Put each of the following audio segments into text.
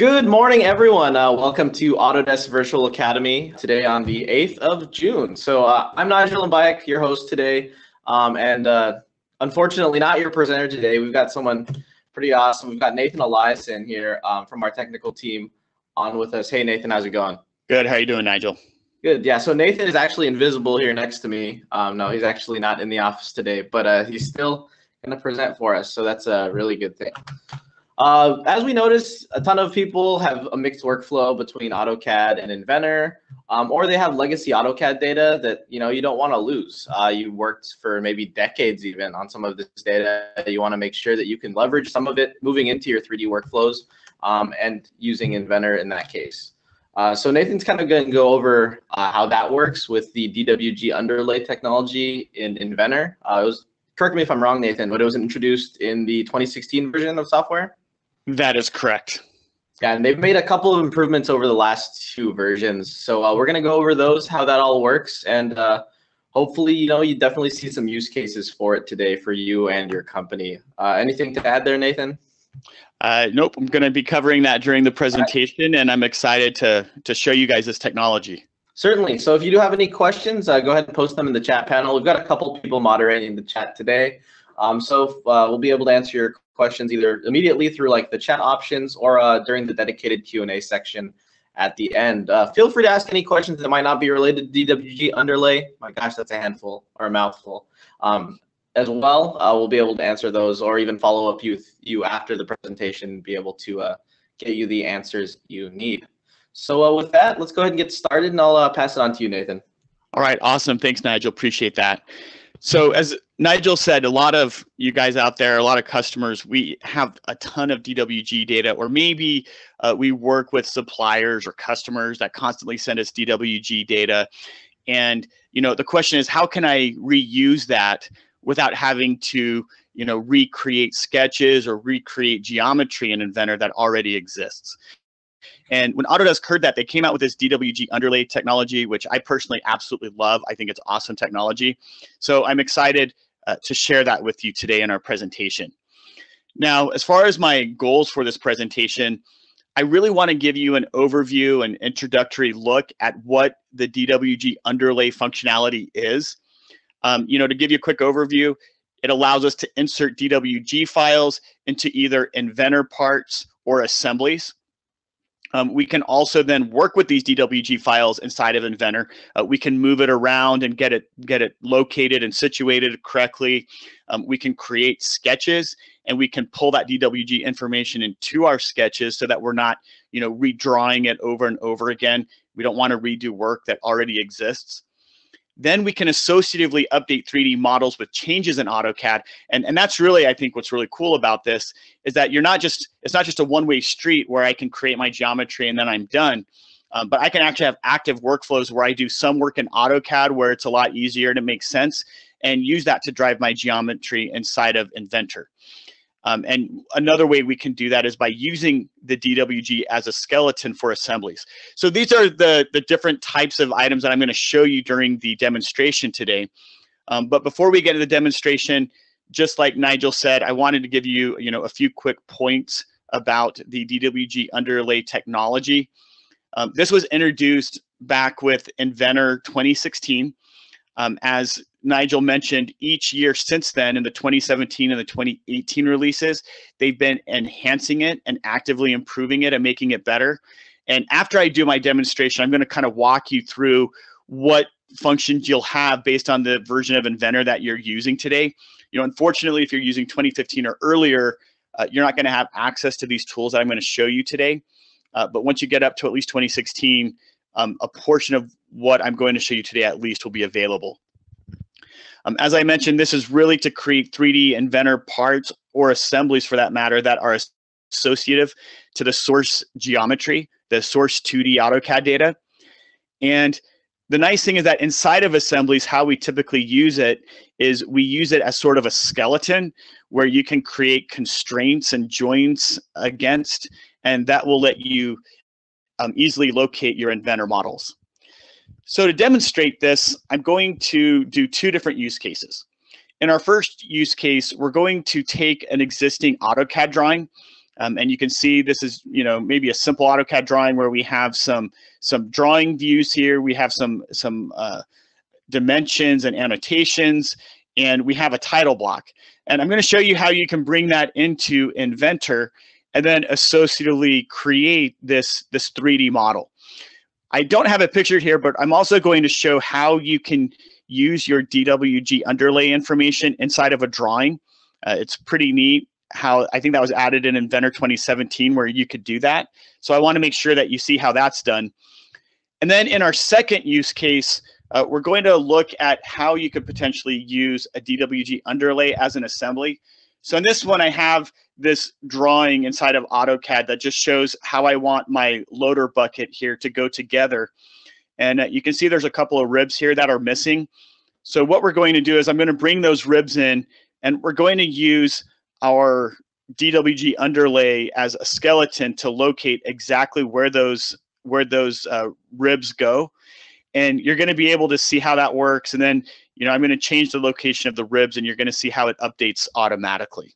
Good morning, everyone. Uh, welcome to Autodesk Virtual Academy today on the 8th of June. So uh, I'm Nigel Mbayak, your host today, um, and uh, unfortunately not your presenter today. We've got someone pretty awesome. We've got Nathan Eliason here um, from our technical team on with us. Hey, Nathan, how's it going? Good. How you doing, Nigel? Good. Yeah. So Nathan is actually invisible here next to me. Um, no, he's actually not in the office today, but uh, he's still going to present for us. So that's a really good thing. Uh, as we noticed, a ton of people have a mixed workflow between AutoCAD and Inventor, um, or they have legacy AutoCAD data that you know you don't want to lose. Uh, you worked for maybe decades even on some of this data. You want to make sure that you can leverage some of it moving into your 3D workflows um, and using Inventor in that case. Uh, so Nathan's kind of going to go over uh, how that works with the DWG underlay technology in Inventor. Uh, it was, correct me if I'm wrong, Nathan, but it was introduced in the 2016 version of software. That is correct. Yeah, and they've made a couple of improvements over the last two versions. So uh, we're going to go over those, how that all works, and uh, hopefully, you know, you definitely see some use cases for it today for you and your company. Uh, anything to add there, Nathan? Uh, nope, I'm going to be covering that during the presentation, and I'm excited to, to show you guys this technology. Certainly. So if you do have any questions, uh, go ahead and post them in the chat panel. We've got a couple people moderating the chat today. Um, so uh, we'll be able to answer your questions either immediately through like the chat options or uh, during the dedicated Q&A section at the end. Uh, feel free to ask any questions that might not be related to DWG underlay. My gosh, that's a handful or a mouthful. Um, as well, uh, we'll be able to answer those or even follow up you, you after the presentation, be able to uh, get you the answers you need. So uh, with that, let's go ahead and get started and I'll pass it on to you, Nathan. All right, awesome. Thanks, Nigel. Appreciate that. So as Nigel said, a lot of you guys out there, a lot of customers, we have a ton of DWG data, or maybe uh, we work with suppliers or customers that constantly send us DWG data. And you know, the question is, how can I reuse that without having to, you know, recreate sketches or recreate geometry in Inventor that already exists? And when Autodesk heard that, they came out with this DWG underlay technology, which I personally absolutely love. I think it's awesome technology. So I'm excited uh, to share that with you today in our presentation. Now, as far as my goals for this presentation, I really want to give you an overview and introductory look at what the DWG underlay functionality is. Um, you know, to give you a quick overview, it allows us to insert DWG files into either Inventor parts or assemblies. Um, we can also then work with these DWG files inside of Inventor. Uh, we can move it around and get it get it located and situated correctly. Um, we can create sketches and we can pull that DWG information into our sketches so that we're not, you know, redrawing it over and over again. We don't want to redo work that already exists. Then we can associatively update 3D models with changes in AutoCAD. And, and that's really, I think, what's really cool about this is that you're not just, it's not just a one-way street where I can create my geometry and then I'm done. Um, but I can actually have active workflows where I do some work in AutoCAD where it's a lot easier it makes sense and use that to drive my geometry inside of Inventor. Um, and another way we can do that is by using the DWG as a skeleton for assemblies. So these are the, the different types of items that I'm going to show you during the demonstration today. Um, but before we get to the demonstration, just like Nigel said, I wanted to give you, you know, a few quick points about the DWG underlay technology. Um, this was introduced back with Inventor 2016. Um, as Nigel mentioned, each year since then, in the 2017 and the 2018 releases, they've been enhancing it and actively improving it and making it better. And after I do my demonstration, I'm going to kind of walk you through what functions you'll have based on the version of Inventor that you're using today. You know, unfortunately, if you're using 2015 or earlier, uh, you're not going to have access to these tools that I'm going to show you today. Uh, but once you get up to at least 2016, um, a portion of what I'm going to show you today at least will be available. Um, as I mentioned, this is really to create 3D Inventor parts or assemblies for that matter that are associative to the source geometry, the source 2D AutoCAD data. And the nice thing is that inside of assemblies, how we typically use it is we use it as sort of a skeleton where you can create constraints and joints against, and that will let you um, easily locate your inventor models. So to demonstrate this, I'm going to do two different use cases. In our first use case, we're going to take an existing AutoCAD drawing. Um, and you can see this is, you know, maybe a simple AutoCAD drawing where we have some some drawing views here. We have some some uh, dimensions and annotations, and we have a title block. And I'm going to show you how you can bring that into Inventor and then associatively create this, this 3D model. I don't have it pictured here, but I'm also going to show how you can use your DWG underlay information inside of a drawing. Uh, it's pretty neat how I think that was added in Inventor 2017 where you could do that. So I want to make sure that you see how that's done. And then in our second use case, uh, we're going to look at how you could potentially use a DWG underlay as an assembly. So in this one, I have this drawing inside of AutoCAD that just shows how I want my loader bucket here to go together. And uh, you can see there's a couple of ribs here that are missing. So what we're going to do is I'm going to bring those ribs in and we're going to use our DWG underlay as a skeleton to locate exactly where those where those uh, ribs go. And you're going to be able to see how that works. And then, you know, I'm going to change the location of the ribs and you're going to see how it updates automatically.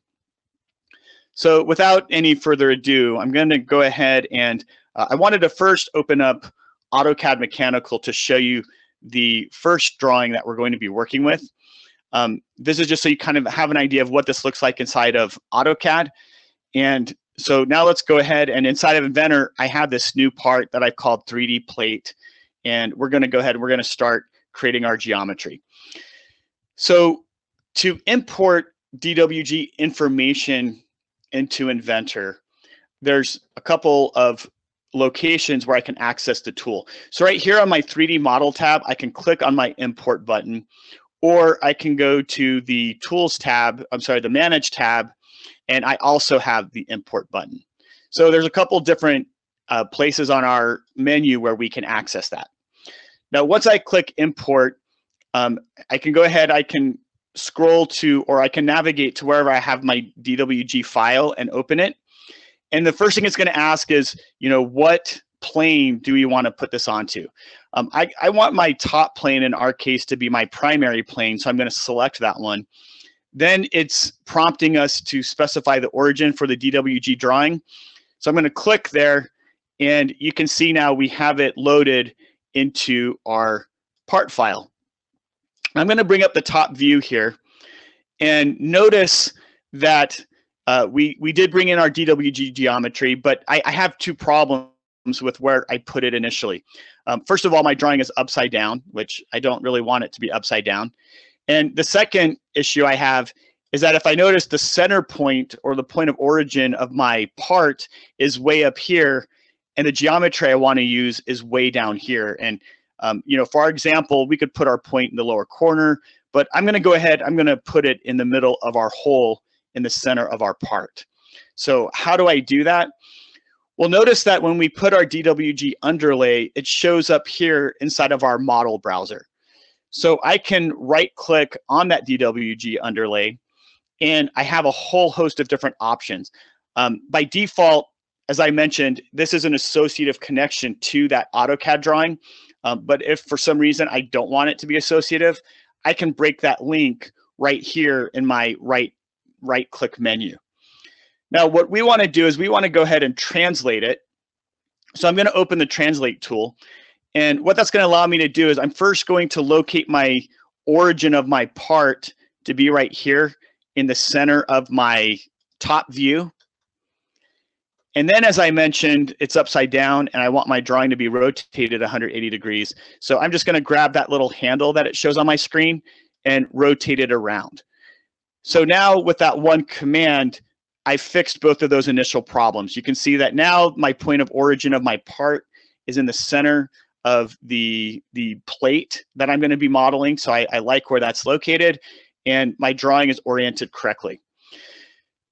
So without any further ado, I'm going to go ahead and uh, I wanted to first open up AutoCAD Mechanical to show you the first drawing that we're going to be working with. Um, this is just so you kind of have an idea of what this looks like inside of AutoCAD. And so now let's go ahead and inside of Inventor, I have this new part that I've called 3D plate. And we're gonna go ahead and we're gonna start creating our geometry. So to import DWG information into Inventor, there's a couple of locations where I can access the tool. So right here on my 3D model tab, I can click on my import button, or I can go to the tools tab, I'm sorry, the manage tab, and I also have the import button. So there's a couple different uh, places on our menu where we can access that. Now, once I click import, um, I can go ahead, I can scroll to, or I can navigate to wherever I have my DWG file and open it. And the first thing it's gonna ask is, you know, what plane do we wanna put this onto? Um, I, I want my top plane in our case to be my primary plane, so I'm gonna select that one. Then it's prompting us to specify the origin for the DWG drawing. So I'm going to click there and you can see now we have it loaded into our part file. I'm going to bring up the top view here and notice that uh, we, we did bring in our DWG geometry, but I, I have two problems with where I put it initially. Um, first of all, my drawing is upside down, which I don't really want it to be upside down. And the second issue I have is that if I notice the center point or the point of origin of my part is way up here, and the geometry I want to use is way down here. And um, you know, for our example, we could put our point in the lower corner, but I'm going to go ahead, I'm going to put it in the middle of our hole in the center of our part. So how do I do that? Well, notice that when we put our DWG underlay, it shows up here inside of our model browser. So I can right click on that DWG underlay and I have a whole host of different options. Um, by default, as I mentioned, this is an associative connection to that AutoCAD drawing. Um, but if for some reason I don't want it to be associative, I can break that link right here in my right, right click menu. Now, what we want to do is we want to go ahead and translate it. So I'm going to open the translate tool and what that's going to allow me to do is I'm first going to locate my origin of my part to be right here in the center of my top view. And then as I mentioned, it's upside down and I want my drawing to be rotated 180 degrees. So I'm just gonna grab that little handle that it shows on my screen and rotate it around. So now with that one command, I fixed both of those initial problems. You can see that now my point of origin of my part is in the center of the, the plate that I'm going to be modeling. So I, I like where that's located and my drawing is oriented correctly.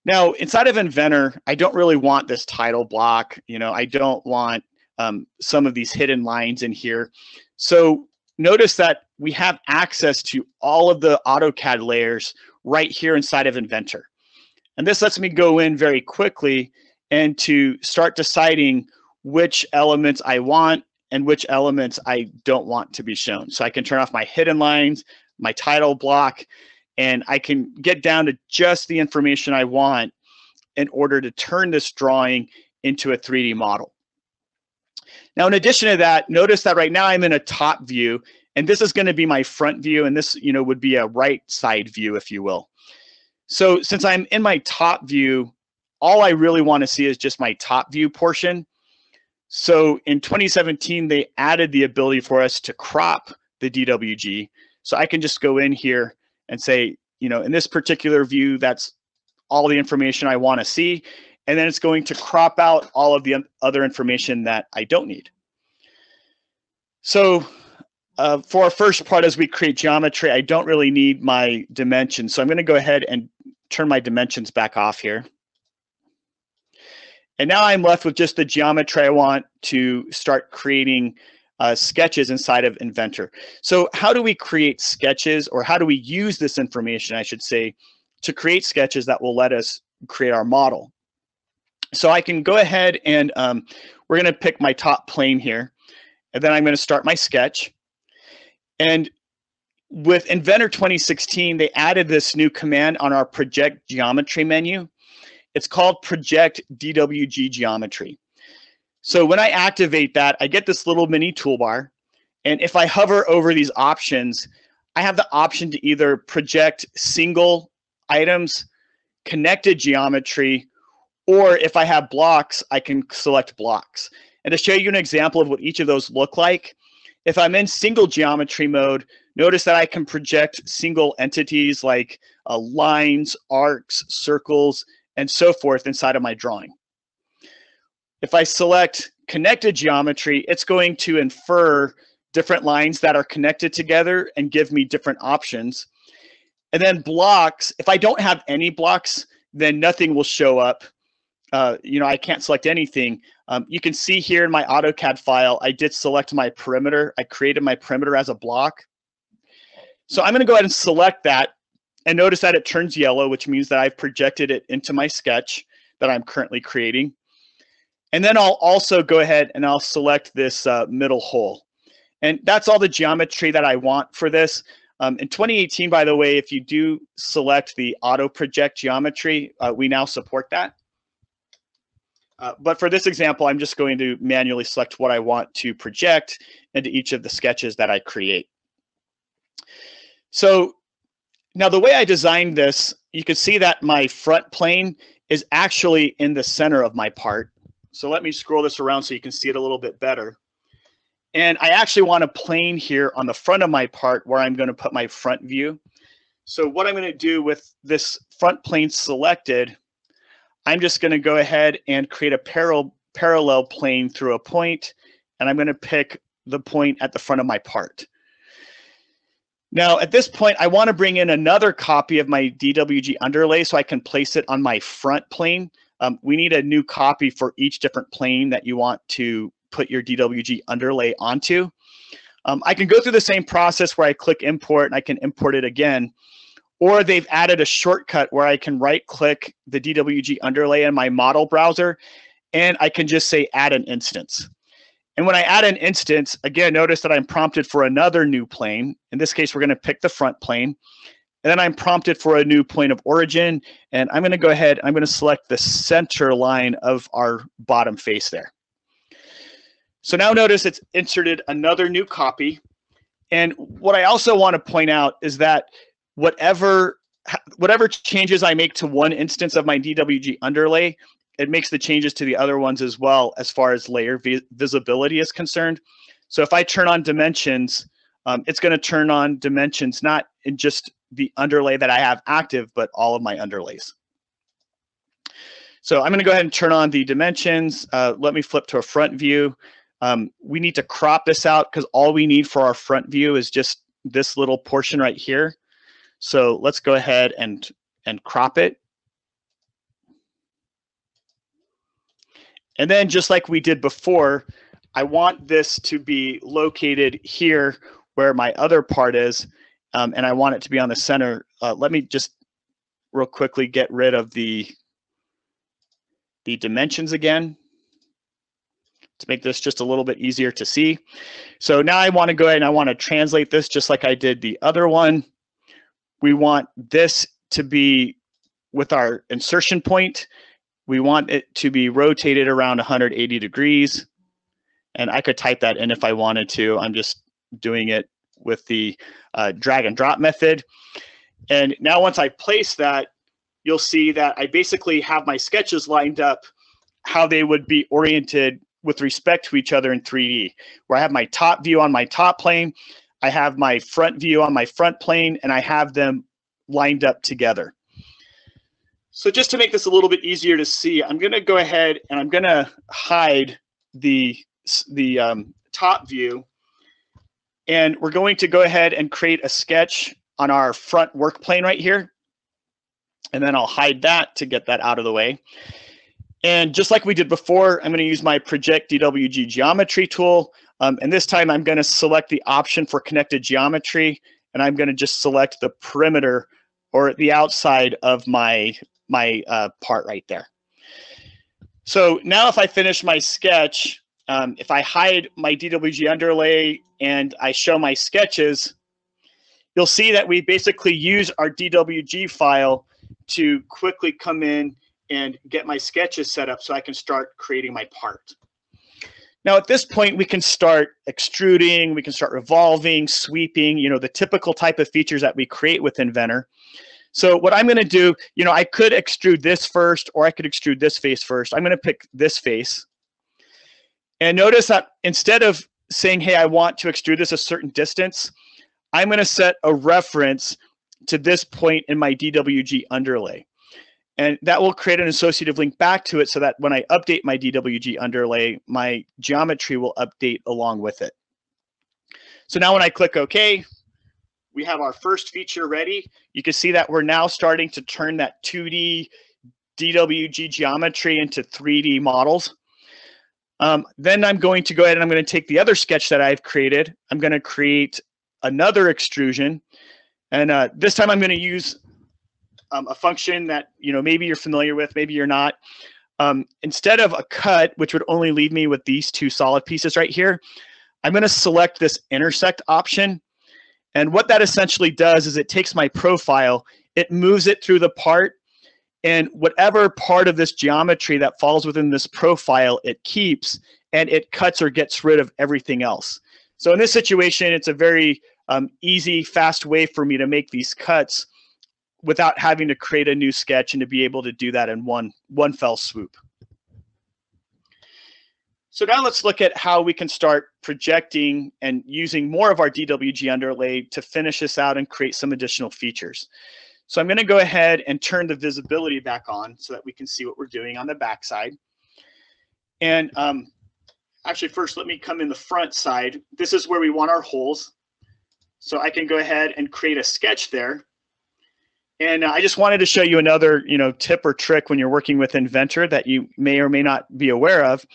Now, inside of Inventor, I don't really want this title block. You know, I don't want um, some of these hidden lines in here. So notice that we have access to all of the AutoCAD layers right here inside of Inventor. And this lets me go in very quickly and to start deciding which elements I want and which elements I don't want to be shown. So I can turn off my hidden lines, my title block, and I can get down to just the information I want in order to turn this drawing into a 3D model. Now, in addition to that, notice that right now I'm in a top view, and this is going to be my front view, and this you know would be a right side view, if you will. So since I'm in my top view, all I really want to see is just my top view portion. So in 2017, they added the ability for us to crop the DWG. So I can just go in here and say, you know, in this particular view, that's all the information I want to see. And then it's going to crop out all of the other information that I don't need. So uh, for our first part, as we create geometry, I don't really need my dimensions. So I'm going to go ahead and turn my dimensions back off here. And now I'm left with just the geometry I want to start creating uh, sketches inside of Inventor. So how do we create sketches or how do we use this information, I should say, to create sketches that will let us create our model? So I can go ahead and um, we're going to pick my top plane here. And then I'm going to start my sketch. And with Inventor 2016, they added this new command on our project geometry menu. It's called project DWG geometry. So when I activate that, I get this little mini toolbar. And if I hover over these options, I have the option to either project single items, connected geometry, or if I have blocks, I can select blocks. And to show you an example of what each of those look like, if I'm in single geometry mode, notice that I can project single entities like uh, lines, arcs, circles, and so forth inside of my drawing. If I select connected geometry, it's going to infer different lines that are connected together and give me different options. And then blocks, if I don't have any blocks, then nothing will show up. Uh, you know, I can't select anything. Um, you can see here in my AutoCAD file, I did select my perimeter. I created my perimeter as a block. So I'm going to go ahead and select that and notice that it turns yellow, which means that I've projected it into my sketch that I'm currently creating. And then I'll also go ahead and I'll select this uh, middle hole. And that's all the geometry that I want for this. Um, in 2018, by the way, if you do select the auto project geometry, uh, we now support that. Uh, but for this example, I'm just going to manually select what I want to project into each of the sketches that I create. So now the way I designed this, you can see that my front plane is actually in the center of my part. So let me scroll this around so you can see it a little bit better. And I actually want a plane here on the front of my part where I'm going to put my front view. So what I'm going to do with this front plane selected I'm just going to go ahead and create a parallel parallel plane through a point, and I'm going to pick the point at the front of my part. Now, at this point, I want to bring in another copy of my DWG underlay so I can place it on my front plane. Um, we need a new copy for each different plane that you want to put your DWG underlay onto. Um, I can go through the same process where I click import and I can import it again or they've added a shortcut where I can right click the DWG underlay in my model browser and I can just say add an instance. And when I add an instance, again, notice that I'm prompted for another new plane. In this case, we're going to pick the front plane. And then I'm prompted for a new point of origin. And I'm going to go ahead, I'm going to select the center line of our bottom face there. So now notice it's inserted another new copy. And what I also want to point out is that whatever whatever changes I make to one instance of my DWG underlay, it makes the changes to the other ones as well as far as layer vi visibility is concerned. So if I turn on dimensions, um, it's going to turn on dimensions not in just the underlay that I have active, but all of my underlays. So I'm going to go ahead and turn on the dimensions. Uh, let me flip to a front view. Um, we need to crop this out because all we need for our front view is just this little portion right here. So let's go ahead and, and crop it. And then just like we did before, I want this to be located here where my other part is, um, and I want it to be on the center. Uh, let me just real quickly get rid of the, the dimensions again to make this just a little bit easier to see. So now I want to go ahead and I want to translate this just like I did the other one we want this to be with our insertion point we want it to be rotated around 180 degrees. And I could type that in if I wanted to. I'm just doing it with the uh, drag and drop method. And now once I place that, you'll see that I basically have my sketches lined up how they would be oriented with respect to each other in 3D, where I have my top view on my top plane, I have my front view on my front plane, and I have them lined up together. So just to make this a little bit easier to see, I'm going to go ahead and I'm going to hide the, the um, top view. And we're going to go ahead and create a sketch on our front work plane right here. And then I'll hide that to get that out of the way. And just like we did before, I'm going to use my Project DWG Geometry tool. Um, and this time I'm going to select the option for connected geometry. And I'm going to just select the perimeter or the outside of my, my uh, part right there. So now if I finish my sketch, um, if I hide my DWG underlay and I show my sketches, you'll see that we basically use our DWG file to quickly come in and get my sketches set up so I can start creating my part. Now at this point, we can start extruding, we can start revolving, sweeping, you know, the typical type of features that we create with Inventor. So what I'm gonna do, you know, I could extrude this first or I could extrude this face first. I'm gonna pick this face. And notice that instead of saying, hey, I want to extrude this a certain distance, I'm gonna set a reference to this point in my DWG underlay. And that will create an associative link back to it so that when I update my DWG underlay, my geometry will update along with it. So now when I click OK, we have our first feature ready. You can see that we're now starting to turn that 2D DWG geometry into 3D models. Um, then I'm going to go ahead and I'm going to take the other sketch that I've created. I'm going to create another extrusion. And uh, this time I'm going to use um, a function that you know maybe you're familiar with, maybe you're not. Um, instead of a cut, which would only leave me with these two solid pieces right here, I'm going to select this intersect option. And what that essentially does is it takes my profile, it moves it through the part, and whatever part of this geometry that falls within this profile, it keeps, and it cuts or gets rid of everything else. So in this situation, it's a very um, easy, fast way for me to make these cuts without having to create a new sketch and to be able to do that in one, one fell swoop. So now let's look at how we can start projecting and using more of our DWG underlay to finish this out and create some additional features. So I'm gonna go ahead and turn the visibility back on so that we can see what we're doing on the backside. And um, actually first, let me come in the front side. This is where we want our holes. So I can go ahead and create a sketch there and I just wanted to show you another, you know, tip or trick when you're working with Inventor that you may or may not be aware of.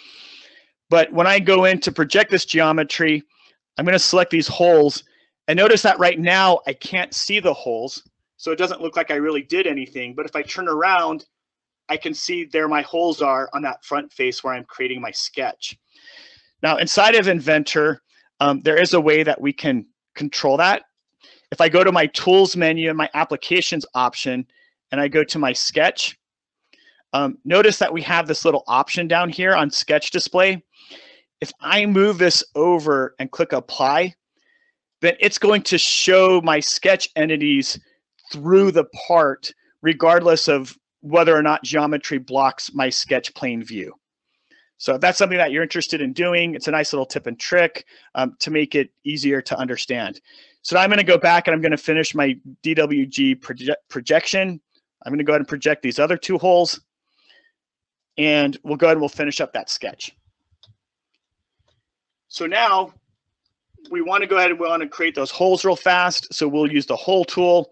But when I go in to project this geometry, I'm going to select these holes. And notice that right now I can't see the holes. So it doesn't look like I really did anything. But if I turn around, I can see there my holes are on that front face where I'm creating my sketch. Now inside of Inventor, um, there is a way that we can control that. If I go to my tools menu and my applications option, and I go to my sketch, um, notice that we have this little option down here on sketch display. If I move this over and click apply, then it's going to show my sketch entities through the part, regardless of whether or not geometry blocks my sketch plane view. So if that's something that you're interested in doing, it's a nice little tip and trick um, to make it easier to understand. So now I'm going to go back and I'm going to finish my DWG proje projection. I'm going to go ahead and project these other two holes. And we'll go ahead and we'll finish up that sketch. So now we want to go ahead and we want to create those holes real fast. So we'll use the hole tool.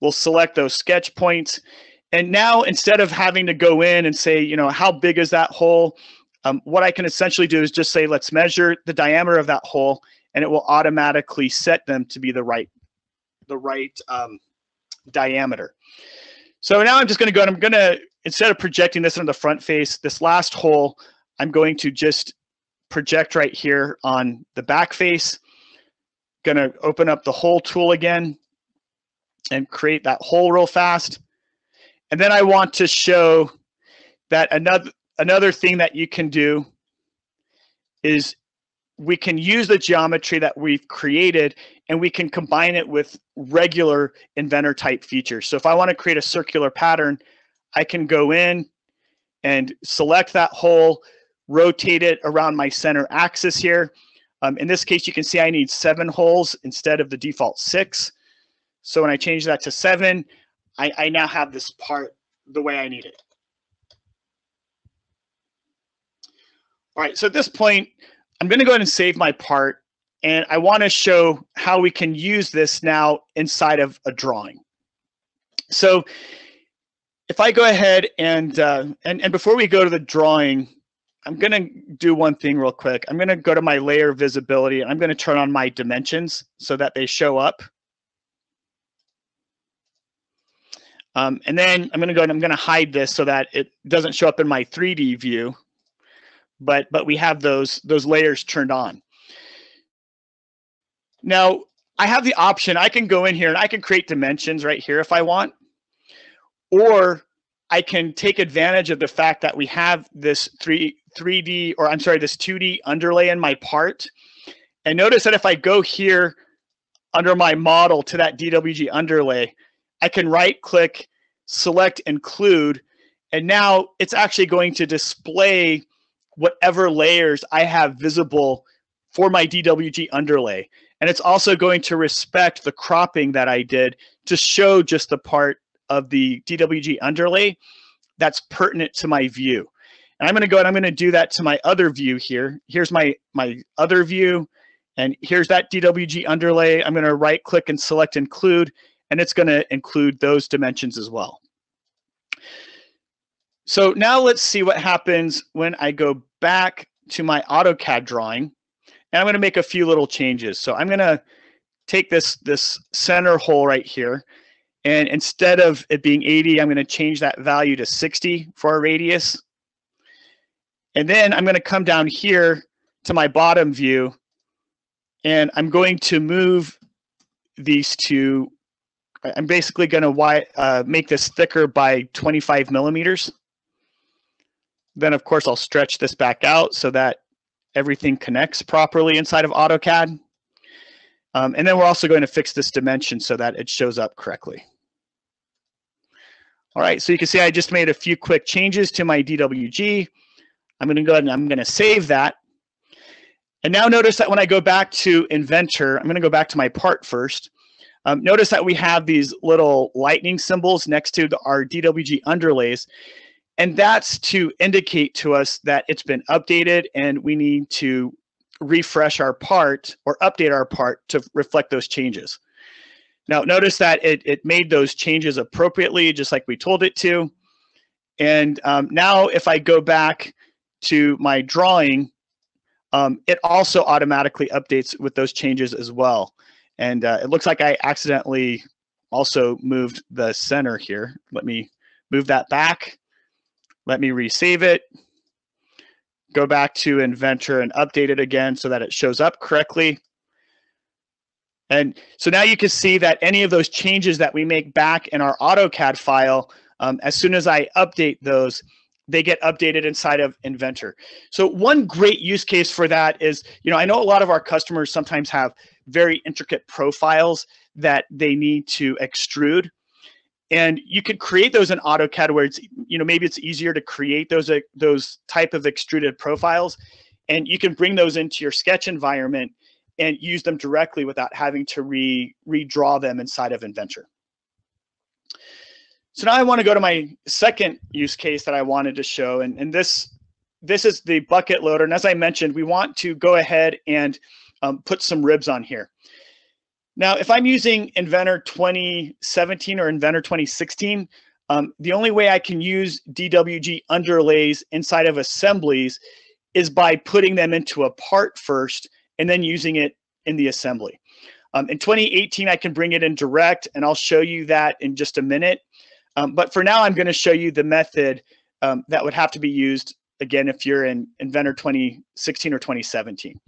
We'll select those sketch points. And now instead of having to go in and say, you know, how big is that hole? Um, what I can essentially do is just say, let's measure the diameter of that hole and it will automatically set them to be the right the right um, diameter. So now I'm just going to go and I'm going to, instead of projecting this on the front face, this last hole, I'm going to just project right here on the back face. To open up the hole tool again and create that hole real fast. And then I want to show that another another thing that you can do is we can use the geometry that we've created and we can combine it with regular inventor type features. So if I want to create a circular pattern, I can go in and select that hole, rotate it around my center axis here. Um, in this case, you can see I need seven holes instead of the default six. So when I change that to seven, I, I now have this part the way I need it. All right, so at this point, I'm gonna go ahead and save my part and I wanna show how we can use this now inside of a drawing. So if I go ahead and, uh, and, and before we go to the drawing, I'm gonna do one thing real quick. I'm gonna go to my layer visibility and I'm gonna turn on my dimensions so that they show up. Um, and then I'm gonna go and I'm gonna hide this so that it doesn't show up in my 3D view, but, but we have those, those layers turned on. Now, I have the option, I can go in here and I can create dimensions right here if I want, or I can take advantage of the fact that we have this 3, 3D, or I'm sorry, this 2D underlay in my part. And notice that if I go here under my model to that DWG underlay, I can right click, select include, and now it's actually going to display whatever layers I have visible for my DWG underlay. And it's also going to respect the cropping that I did to show just the part of the DWG underlay that's pertinent to my view. And I'm going to go and I'm going to do that to my other view here. Here's my, my other view. And here's that DWG underlay. I'm going to right click and select include, and it's going to include those dimensions as well. So now let's see what happens when I go back to my AutoCAD drawing. And I'm going to make a few little changes. So I'm going to take this, this center hole right here. And instead of it being 80, I'm going to change that value to 60 for our radius. And then I'm going to come down here to my bottom view. And I'm going to move these two. I'm basically going to uh, make this thicker by 25 millimeters. Then, of course, I'll stretch this back out so that everything connects properly inside of AutoCAD. Um, and then we're also going to fix this dimension so that it shows up correctly. All right, so you can see I just made a few quick changes to my DWG. I'm gonna go ahead and I'm gonna save that. And now notice that when I go back to Inventor, I'm gonna go back to my part first. Um, notice that we have these little lightning symbols next to the, our DWG underlays. And that's to indicate to us that it's been updated and we need to refresh our part or update our part to reflect those changes. Now notice that it, it made those changes appropriately, just like we told it to. And um, now if I go back to my drawing, um, it also automatically updates with those changes as well. And uh, it looks like I accidentally also moved the center here. Let me move that back. Let me resave it. Go back to Inventor and update it again so that it shows up correctly. And so now you can see that any of those changes that we make back in our AutoCAD file, um, as soon as I update those, they get updated inside of Inventor. So one great use case for that is, you know, I know a lot of our customers sometimes have very intricate profiles that they need to extrude. And you could create those in AutoCAD where it's, you know, maybe it's easier to create those, uh, those type of extruded profiles. And you can bring those into your sketch environment and use them directly without having to re redraw them inside of Inventor. So now I want to go to my second use case that I wanted to show, and, and this this is the bucket loader. And as I mentioned, we want to go ahead and um, put some ribs on here. Now, if I'm using Inventor 2017 or Inventor 2016, um, the only way I can use DWG underlays inside of assemblies is by putting them into a part first and then using it in the assembly. Um, in 2018, I can bring it in direct, and I'll show you that in just a minute. Um, but for now, I'm going to show you the method um, that would have to be used, again, if you're in Inventor 2016 or 2017.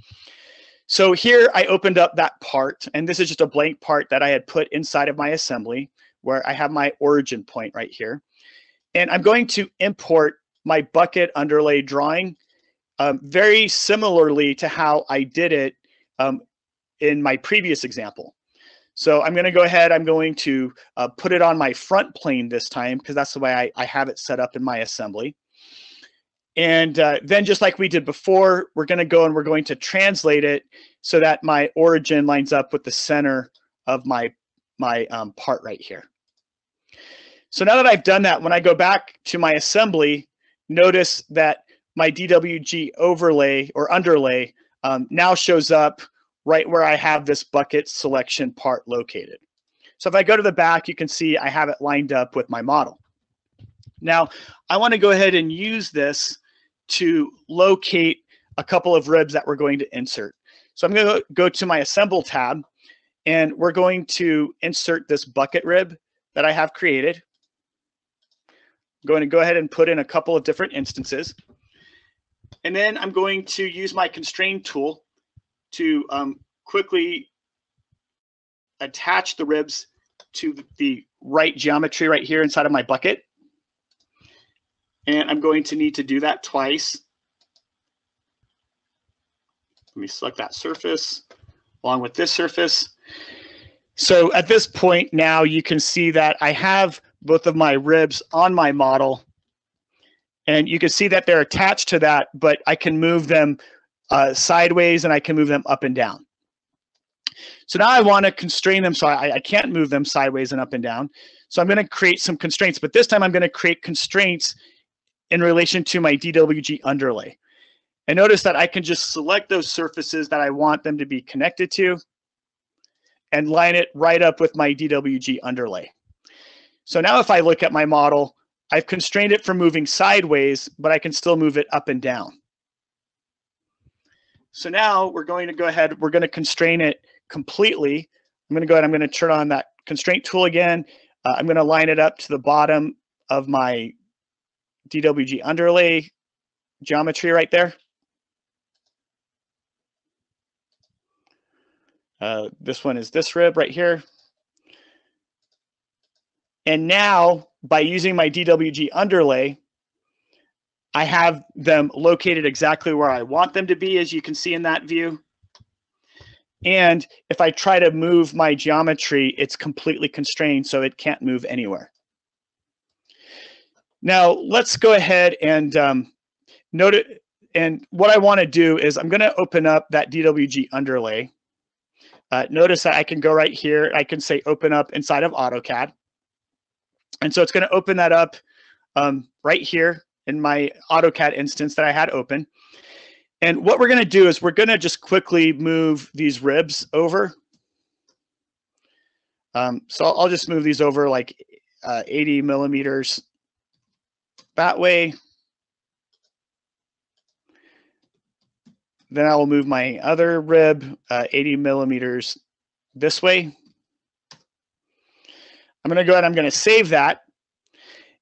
So here I opened up that part, and this is just a blank part that I had put inside of my assembly where I have my origin point right here. And I'm going to import my bucket underlay drawing um, very similarly to how I did it um, in my previous example. So I'm going to go ahead, I'm going to uh, put it on my front plane this time because that's the way I, I, have it set up in my assembly. And uh, then just like we did before, we're going to go and we're going to translate it so that my origin lines up with the center of my, my um, part right here. So now that I've done that, when I go back to my assembly, notice that my DWG overlay or underlay um, now shows up right where I have this bucket selection part located. So if I go to the back, you can see I have it lined up with my model. Now, I want to go ahead and use this to locate a couple of ribs that we're going to insert. So I'm going to go to my Assemble tab, and we're going to insert this bucket rib that I have created. I'm going to go ahead and put in a couple of different instances. And then I'm going to use my constrain tool to um, quickly attach the ribs to the right geometry right here inside of my bucket. And I'm going to need to do that twice. Let me select that surface along with this surface. So at this point now you can see that I have both of my ribs on my model and you can see that they're attached to that, but I can move them uh, sideways and I can move them up and down. So now I want to constrain them so I, I can't move them sideways and up and down. So I'm going to create some constraints, but this time I'm going to create constraints in relation to my DWG underlay. And notice that I can just select those surfaces that I want them to be connected to and line it right up with my DWG underlay. So now if I look at my model, I've constrained it from moving sideways, but I can still move it up and down. So now we're going to go ahead, we're going to constrain it completely. I'm going to go ahead, I'm going to turn on that constraint tool again. Uh, I'm going to line it up to the bottom of my DWG underlay geometry right there. Uh, this one is this rib right here. And now by using my DWG underlay, I have them located exactly where I want them to be, as you can see in that view. And if I try to move my geometry, it's completely constrained, so it can't move anywhere. Now, let's go ahead and um, note it. And what I want to do is I'm going to open up that DWG underlay. Uh, notice that I can go right here. I can say open up inside of AutoCAD. And so it's going to open that up um, right here in my AutoCAD instance that I had open. And what we're going to do is we're going to just quickly move these ribs over. Um, so I'll just move these over like uh, 80 millimeters that way. Then I will move my other rib uh, 80 millimeters this way. I'm going to go ahead, I'm going to save that.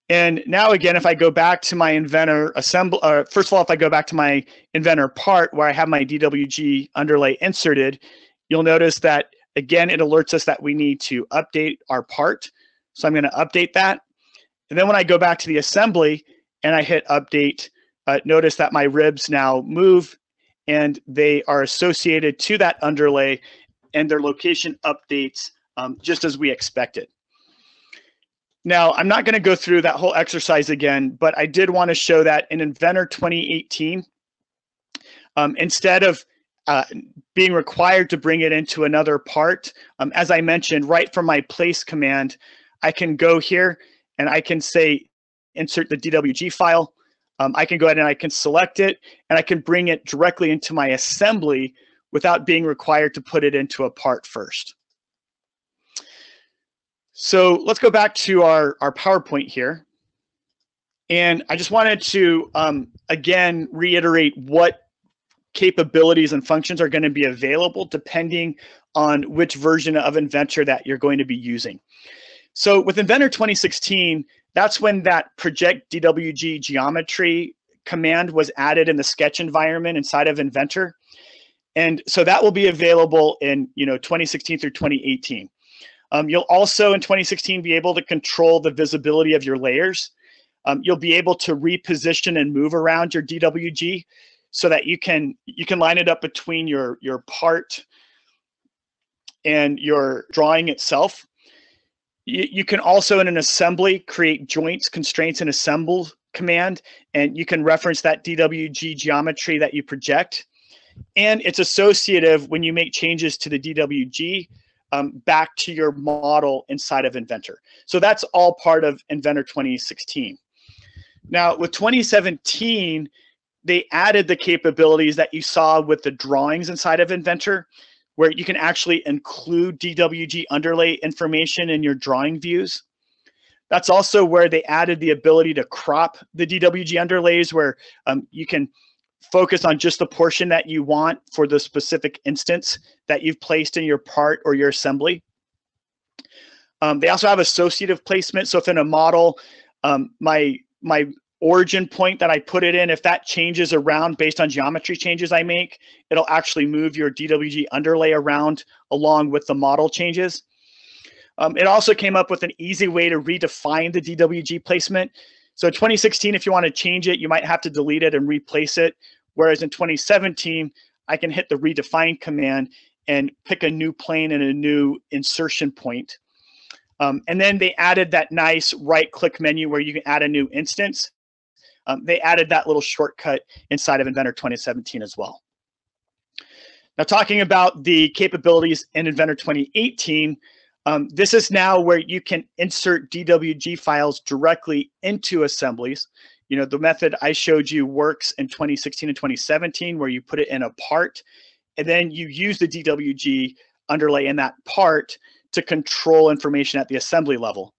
And now again, if I go back to my Inventor assemble, uh, first of all, if I go back to my Inventor part where I have my DWG underlay inserted, you'll notice that again, it alerts us that we need to update our part. So I'm going to update that. And then when I go back to the assembly and I hit update, uh, notice that my ribs now move and they are associated to that underlay and their location updates um, just as we expected. Now, I'm not going to go through that whole exercise again, but I did want to show that in Inventor 2018, um, instead of uh, being required to bring it into another part, um, as I mentioned, right from my place command, I can go here and I can say insert the DWG file. Um, I can go ahead and I can select it and I can bring it directly into my assembly without being required to put it into a part first. So let's go back to our, our PowerPoint here. And I just wanted to, um, again, reiterate what capabilities and functions are going to be available depending on which version of Inventor that you're going to be using. So with Inventor 2016, that's when that project DWG geometry command was added in the sketch environment inside of Inventor. And so that will be available in you know 2016 through 2018. Um, you'll also in 2016 be able to control the visibility of your layers. um, you'll be able to reposition and move around your DWG so that you can you can line it up between your your part and your drawing itself. You, can also in an assembly create joints, constraints, and assemble command, and you can reference that DWG geometry that you project. And it's associative when you make changes to the DWG um, back to your model inside of Inventor. So that's all part of Inventor 2016. Now with 2017, they added the capabilities that you saw with the drawings inside of Inventor, where you can actually include DWG underlay information in your drawing views. That's also where they added the ability to crop the DWG underlays where um, you can focus on just the portion that you want for the specific instance that you've placed in your part or your assembly. Um, they also have associative placement. So if in a model, um, my my origin point that I put it in, if that changes around based on geometry changes I make, it'll actually move your DWG underlay around along with the model changes. Um, it also came up with an easy way to redefine the DWG placement. So 2016, if you want to change it, you might have to delete it and replace it. Whereas in 2017, I can hit the redefine command and pick a new plane and a new insertion point. Um, and then they added that nice right click menu where you can add a new instance. Um, they added that little shortcut inside of Inventor 2017 as well. Now talking about the capabilities in Inventor 2018, um, this is now where you can insert DWG files directly into assemblies. You know, the method I showed you works in 2016 and 2017 where you put it in a part and then you use the DWG underlay in that part to control information at the assembly level.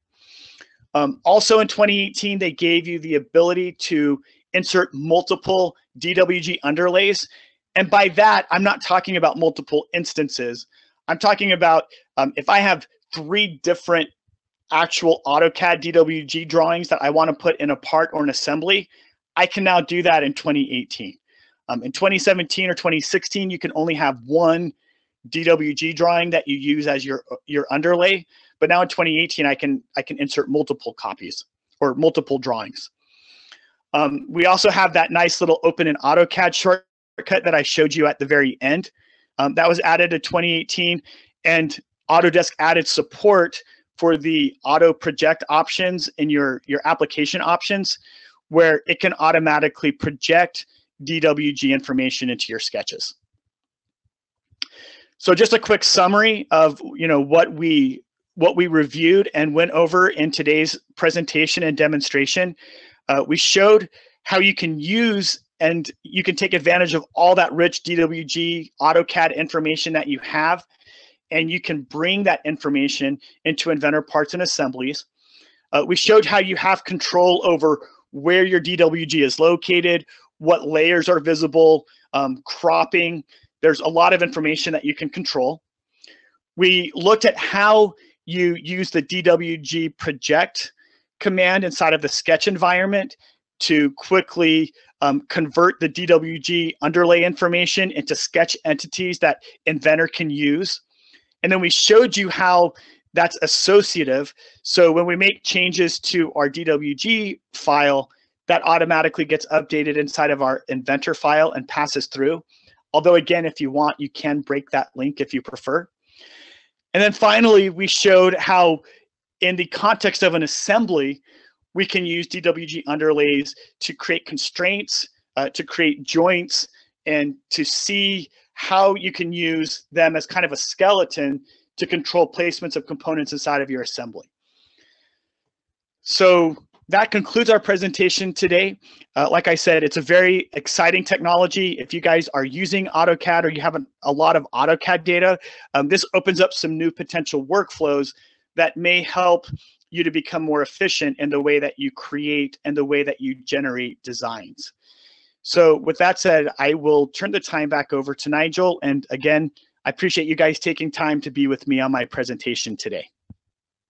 Um, also in 2018, they gave you the ability to insert multiple DWG underlays. And by that, I'm not talking about multiple instances. I'm talking about um, if I have three different actual AutoCAD DWG drawings that I want to put in a part or an assembly, I can now do that in 2018. Um, in 2017 or 2016, you can only have one DWG drawing that you use as your your underlay. But now in 2018, I can I can insert multiple copies or multiple drawings. Um, we also have that nice little open in AutoCAD shortcut that I showed you at the very end. Um, that was added to 2018, and Autodesk added support for the auto project options in your your application options, where it can automatically project DWG information into your sketches. So just a quick summary of you know what we what we reviewed and went over in today's presentation and demonstration. Uh, we showed how you can use and you can take advantage of all that rich DWG AutoCAD information that you have, and you can bring that information into Inventor parts and assemblies. Uh, we showed how you have control over where your DWG is located, what layers are visible, um, cropping, there's a lot of information that you can control. We looked at how you use the DWG project command inside of the sketch environment to quickly um, convert the DWG underlay information into sketch entities that Inventor can use. And then we showed you how that's associative. So when we make changes to our DWG file, that automatically gets updated inside of our Inventor file and passes through. Although again, if you want, you can break that link if you prefer. And then finally, we showed how in the context of an assembly, we can use DWG underlays to create constraints, uh, to create joints, and to see how you can use them as kind of a skeleton to control placements of components inside of your assembly. So that concludes our presentation today. Uh, like I said, it's a very exciting technology. If you guys are using AutoCAD or you have a, a lot of AutoCAD data, um, this opens up some new potential workflows that may help you to become more efficient in the way that you create and the way that you generate designs. So with that said, I will turn the time back over to Nigel. And again, I appreciate you guys taking time to be with me on my presentation today.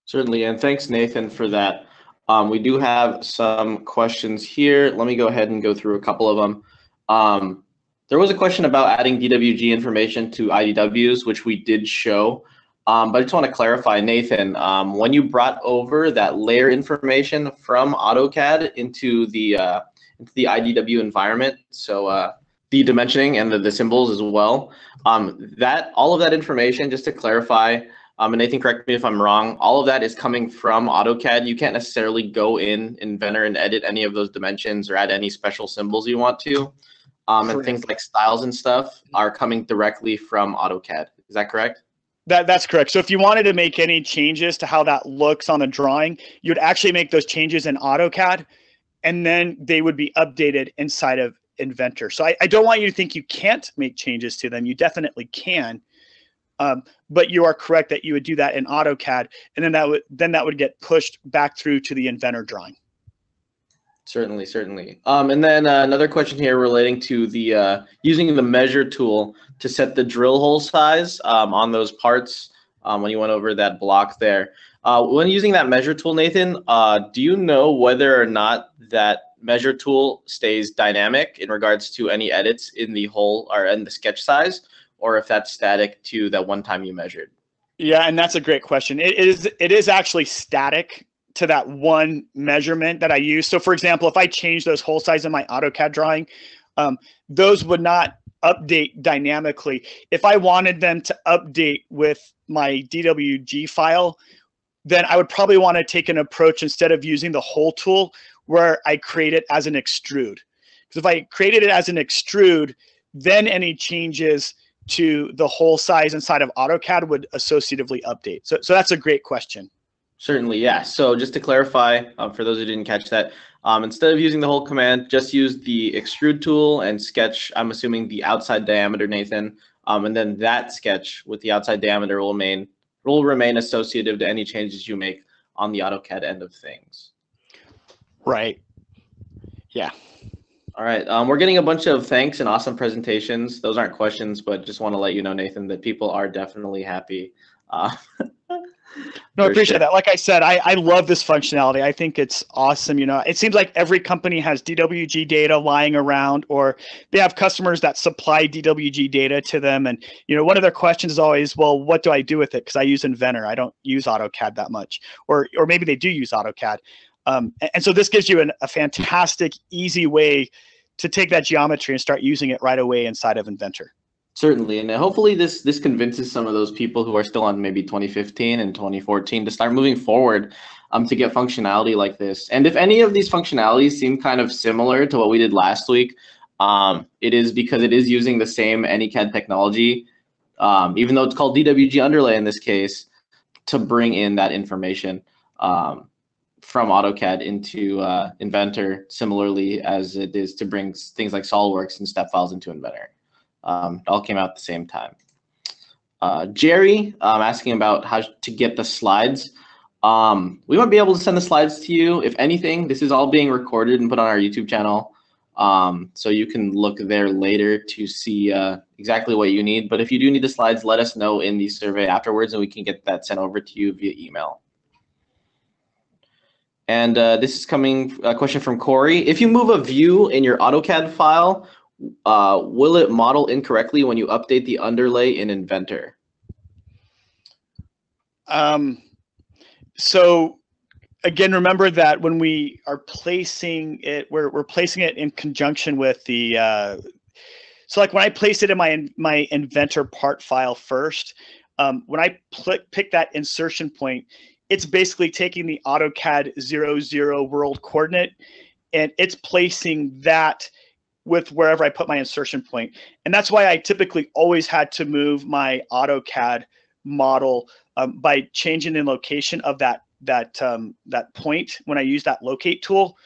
Certainly, and thanks Nathan for that. Um, we do have some questions here. Let me go ahead and go through a couple of them. Um, there was a question about adding DWG information to IDWs, which we did show. Um, but I just want to clarify, Nathan, um, when you brought over that layer information from AutoCAD into the uh, into the IDW environment, so uh, the dimensioning and the, the symbols as well, um, that all of that information, just to clarify, um, and Nathan, correct me if I'm wrong, all of that is coming from AutoCAD. You can't necessarily go in Inventor and edit any of those dimensions or add any special symbols you want to. Um, and things like styles and stuff are coming directly from AutoCAD. Is that correct? That that's correct. So if you wanted to make any changes to how that looks on the drawing, you'd actually make those changes in AutoCAD, and then they would be updated inside of Inventor. So I, I don't want you to think you can't make changes to them. You definitely can, um, but you are correct that you would do that in AutoCAD, and then that would then that would get pushed back through to the Inventor drawing. Certainly, certainly. Um, and then uh, another question here relating to the uh, using the measure tool to set the drill hole size um, on those parts um, when you went over that block there. Uh, when using that measure tool, Nathan, uh, do you know whether or not that measure tool stays dynamic in regards to any edits in the hole or in the sketch size, or if that's static to that one time you measured? Yeah, and that's a great question. It is it is actually static to that one measurement that I use. So for example, if I change those hole size in my AutoCAD drawing, um, those would not update dynamically. If I wanted them to update with my DWG file, then I would probably want to take an approach instead of using the hole tool where I create it as an extrude. Because if I created it as an extrude, then any changes to the hole size inside of AutoCAD would associatively update. So, so that's a great question. Certainly, yeah. So just to clarify, um, for those who didn't catch that, um, instead of using the hole command, just use the extrude tool and sketch, I'm assuming the outside diameter, Nathan, um, and then that sketch with the outside diameter will remain, will remain associative to any changes you make on the AutoCAD end of things. Right. Yeah. All right. Um, we're getting a bunch of thanks and awesome presentations. Those aren't questions, but just want to let you know, Nathan, that people are definitely happy. Uh, No, I appreciate sure. that. Like I said, I, I love this functionality. I think it's awesome. You know, it seems like every company has DWG data lying around, or they have customers that supply DWG data to them. And, you know, one of their questions is always, well, what do I do with it? Because I use Inventor. I don't use AutoCAD that much. Or, or maybe they do use AutoCAD. Um, and, and so this gives you an, a fantastic, easy way to take that geometry and start using it right away inside of Inventor. Certainly, and hopefully this this convinces some of those people who are still on maybe 2015 and 2014 to start moving forward um, to get functionality like this. And if any of these functionalities seem kind of similar to what we did last week, um, it is because it is using the same AnyCAD technology, um, even though it's called DWG underlay in this case, to bring in that information um, from AutoCAD into uh, Inventor, similarly as it is to bring things like SOLIDWORKS and step files into Inventor. Um, it all came out at the same time. Uh, Jerry um, asking about how to get the slides. Um, we won't be able to send the slides to you. If anything, this is all being recorded and put on our YouTube channel. Um, so you can look there later to see uh, exactly what you need. But if you do need the slides, let us know in the survey afterwards and we can get that sent over to you via email. And uh, this is coming, a question from Corey. If you move a view in your AutoCAD file, uh, will it model incorrectly when you update the underlay in Inventor? Um, so again, remember that when we are placing it, we're, we're placing it in conjunction with the, uh, so like when I place it in my, my Inventor part file first, um, when I pick that insertion point, it's basically taking the AutoCAD 00 world coordinate and it's placing that with wherever I put my insertion point. And that's why I typically always had to move my AutoCAD model um, by changing the location of that that um, that point when I use that locate tool.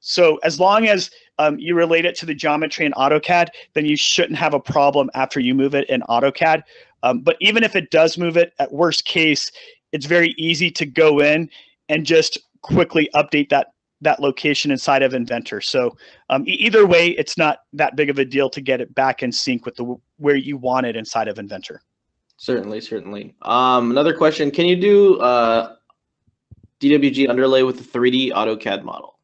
So as long as um, you relate it to the geometry in AutoCAD, then you shouldn't have a problem after you move it in AutoCAD. Um, but even if it does move it, at worst case, it's very easy to go in and just quickly update that that location inside of Inventor. So um, either way, it's not that big of a deal to get it back in sync with the where you want it inside of Inventor. Certainly, certainly. Um, another question: Can you do uh, DWG underlay with the 3D AutoCAD model?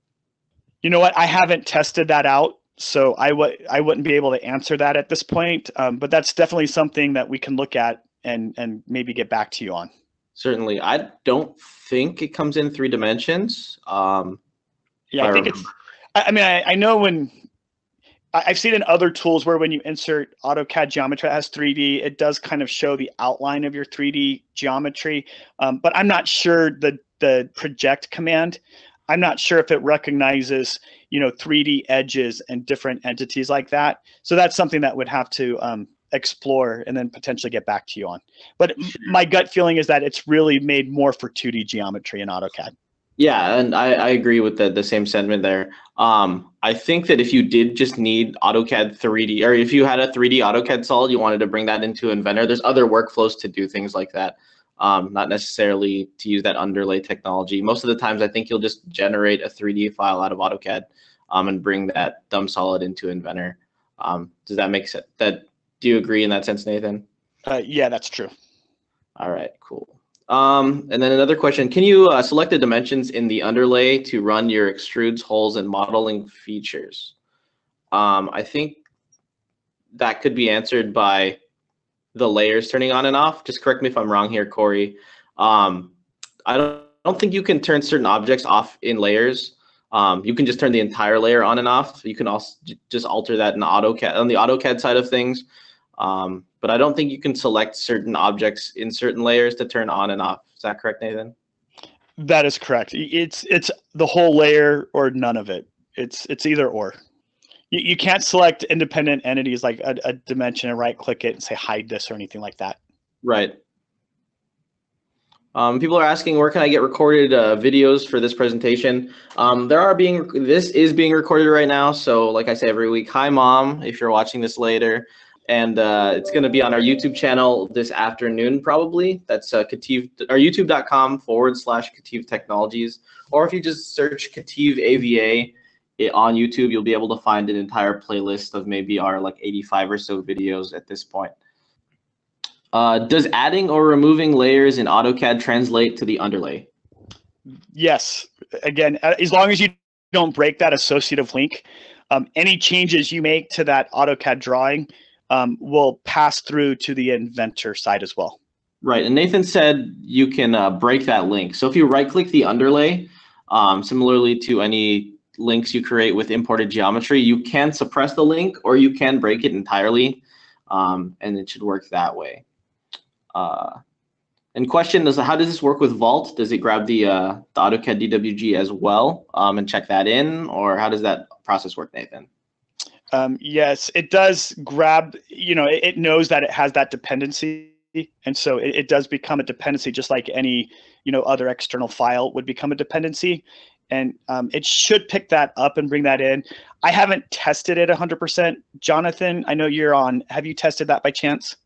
You know what? I haven't tested that out, so I would I wouldn't be able to answer that at this point. Um, but that's definitely something that we can look at and and maybe get back to you on. Certainly, I don't think it comes in three dimensions. Um, yeah, I think it's. I mean, I, I know when I've seen in other tools where when you insert AutoCAD geometry that has 3D, it does kind of show the outline of your 3D geometry. Um, but I'm not sure the the project command. I'm not sure if it recognizes you know 3D edges and different entities like that. So that's something that would have to um, explore and then potentially get back to you on. But my gut feeling is that it's really made more for 2D geometry in AutoCAD. Yeah, and I, I agree with the, the same sentiment there. Um, I think that if you did just need AutoCAD 3D, or if you had a 3D AutoCAD solid, you wanted to bring that into Inventor, there's other workflows to do things like that. Um, not necessarily to use that underlay technology. Most of the times, I think you'll just generate a 3D file out of AutoCAD um, and bring that dumb solid into Inventor. Um, does that make sense? That do you agree in that sense, Nathan? Uh, yeah, that's true. All right, cool. Um, and then another question, can you uh, select the dimensions in the underlay to run your extrudes, holes, and modeling features? Um, I think that could be answered by the layers turning on and off. Just correct me if I'm wrong here, Corey. Um, I don't, I don't think you can turn certain objects off in layers. Um, you can just turn the entire layer on and off. You can also just alter that in AutoCAD on the AutoCAD side of things. Um, but I don't think you can select certain objects in certain layers to turn on and off. Is that correct, Nathan? That is correct. It's it's the whole layer or none of it. It's it's either or. You, you can't select independent entities like a, a dimension and right click it and say hide this or anything like that. Right. Um, people are asking where can I get recorded uh, videos for this presentation. Um, there are being this is being recorded right now. So like I say every week, hi mom, if you're watching this later, and uh, it's going to be on our YouTube channel this afternoon probably. That's uh, KETIV or YouTube.com forward slash KETIV Technologies, or if you just search KETIV AVA it, on YouTube, you'll be able to find an entire playlist of maybe our like 85 or so videos at this point. Uh, does adding or removing layers in AutoCAD translate to the underlay? Yes. Again, as long as you don't break that associative link, um, any changes you make to that AutoCAD drawing um, will pass through to the inventor side as well. Right. And Nathan said you can uh, break that link. So if you right click the underlay, um, similarly to any links you create with imported geometry, you can suppress the link or you can break it entirely. Um, and it should work that way. Uh, and question is, how does this work with Vault? Does it grab the, uh, the AutoCAD DWG as well um, and check that in? Or how does that process work, Nathan? Um, yes, it does grab, you know, it, it, knows that it has that dependency. And so it, it, does become a dependency just like any, you know, other external file would become a dependency. And um, it should pick that up and bring that in. I haven't tested it 100%. Jonathan, I know you're on. Have you tested that by chance?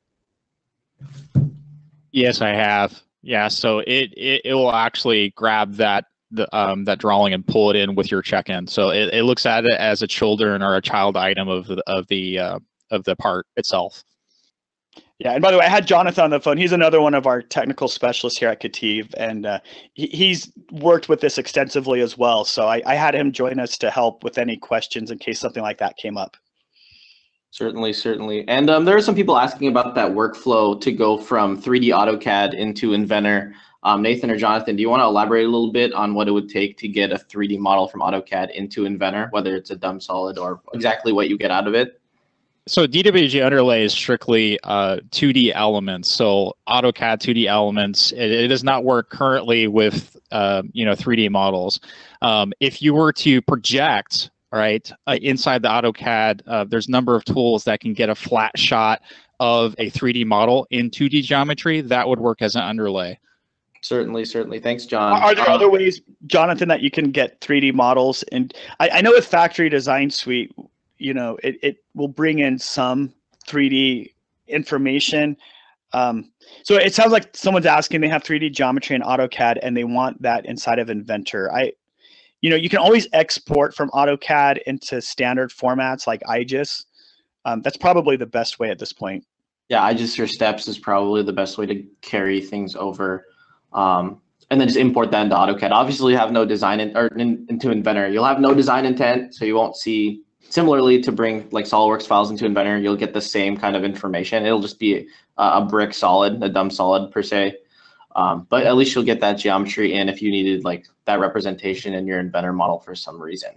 Yes, I have. Yeah, so it, it, it will actually grab that the, um, that drawing and pull it in with your check-in. So it, it looks at it as a children or a child item of the of the uh, of the part itself. Yeah, and by the way, I had Jonathan on the phone. He's another one of our technical specialists here at KETIV, and uh, he, he's worked with this extensively as well. So I, I had him join us to help with any questions in case something like that came up. Certainly, certainly. And um, there are some people asking about that workflow to go from 3D AutoCAD into Inventor. Um, Nathan or Jonathan, do you want to elaborate a little bit on what it would take to get a 3D model from AutoCAD into Inventor, whether it's a dumb solid or exactly what you get out of it? So DWG underlay is strictly uh, 2D elements. So AutoCAD 2D elements. It, it does not work currently with uh, you know 3D models. Um, if you were to project right? Uh, inside the AutoCAD, uh, there's a number of tools that can get a flat shot of a 3D model in 2D geometry. That would work as an underlay. Certainly, certainly. Thanks, John. Are there um, other ways, Jonathan, that you can get 3D models? And I, I know with Factory Design Suite, you know, it, it will bring in some 3D information. Um, so it sounds like someone's asking they have 3D geometry in AutoCAD and they want that inside of Inventor. I you know, you can always export from AutoCAD into standard formats like IGES. Um, that's probably the best way at this point. Yeah, IGES or steps is probably the best way to carry things over. Um, and then just import that into AutoCAD. Obviously, you have no design in, or in, into Inventor. You'll have no design intent, so you won't see similarly to bring like SOLIDWORKS files into Inventor, you'll get the same kind of information. It'll just be a, a brick solid, a dumb solid per se. Um, but at least you'll get that geometry in if you needed like that representation in your Inventor model for some reason.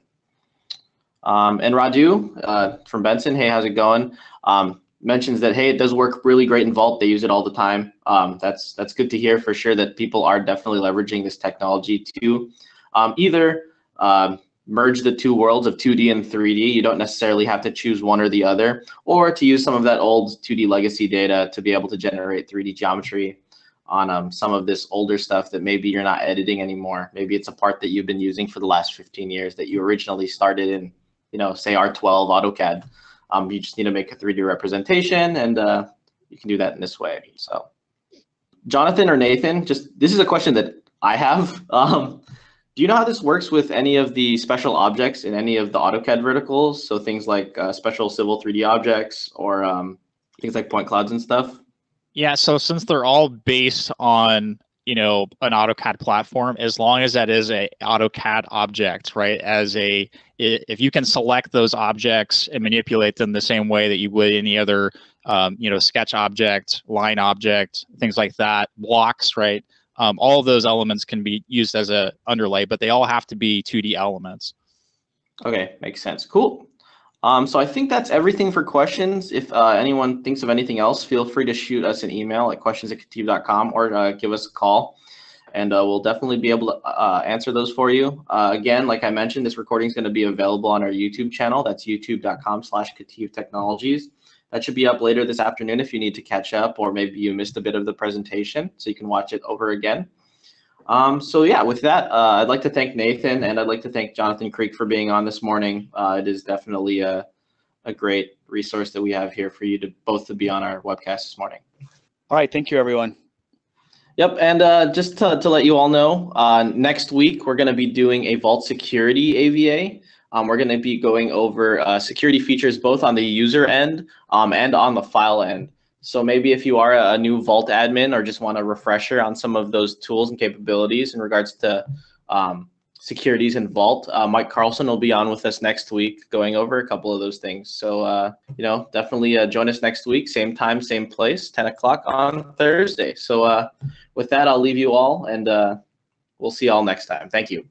Um, and Radu uh, from Benson, hey, how's it going? Um, mentions that hey, it does work really great in Vault. They use it all the time. Um, that's that's good to hear for sure. That people are definitely leveraging this technology to um, either um, merge the two worlds of 2D and 3D. You don't necessarily have to choose one or the other, or to use some of that old 2D legacy data to be able to generate 3D geometry on um, some of this older stuff that maybe you're not editing anymore. Maybe it's a part that you've been using for the last 15 years that you originally started in, you know, say R12 AutoCAD. Um, you just need to make a 3D representation and uh, you can do that in this way. So Jonathan or Nathan, just this is a question that I have. Um, do you know how this works with any of the special objects in any of the AutoCAD verticals? So things like uh, special civil 3D objects or um, things like point clouds and stuff? Yeah, so since they're all based on you know an AutoCAD platform, as long as that is a AutoCAD object, right? As a if you can select those objects and manipulate them the same way that you would any other um, you know sketch object, line object, things like that, blocks, right? um, all of those elements can be used as a underlay, but they all have to be 2D elements. Okay, makes sense. Cool. Um, so I think that's everything for questions. If uh, anyone thinks of anything else, feel free to shoot us an email at questions at KETIV.com or uh, give us a call and uh, we'll definitely be able to uh, answer those for you. Uh, again, like I mentioned, this recording is going to be available on our YouTube channel. That's youtube.com slash Technologies. That should be up later this afternoon if you need to catch up or maybe you missed a bit of the presentation so you can watch it over again. Um, so yeah, with that, uh, I'd like to thank Nathan and I'd like to thank Jonathan Creek for being on this morning. Uh, it is definitely a, a great resource that we have here for you to both to be on our webcast this morning. All right, thank you everyone. Yep, and uh, just to, to let you all know, uh, next week we're going to be doing a Vault Security AVA. Um, we're going to be going over uh, security features both on the user end um, and on the file end. So maybe if you are a new Vault admin or just want a refresher on some of those tools and capabilities in regards to um, securities in Vault, uh, Mike Carlson will be on with us next week going over a couple of those things. So, uh, you know, definitely uh, join us next week, same time, same place, 10 o'clock on Thursday. So uh, with that, I'll leave you all and uh, we'll see you all next time. Thank you.